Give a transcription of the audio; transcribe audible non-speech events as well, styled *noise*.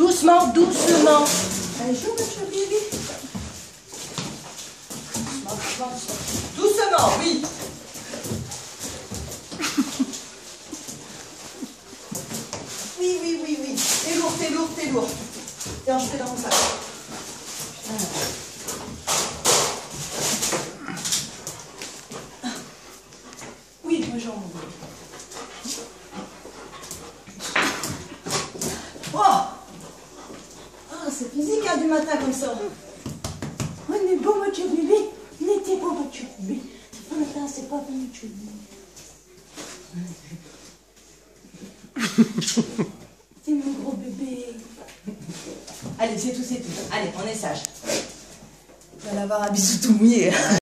doucement, doucement. Joue, monsieur Bibi. Doucement, doucement, doucement. Oui. Oui, oui, oui, oui. T'es lourd, t'es lourd, t'es lourd. Tiens, je fais dans mon sac. Oui, moi j'en c'est physique hein, du matin comme ça. On est beau, monsieur Bibi. Il était beau, monsieur Bibi. Ce matin, c'est pas bon, monsieur Bibi. C'est mon gros bébé. Allez, c'est tout, c'est tout. Allez, on est sage. On va l'avoir un bisou tout mouillé. *laughs*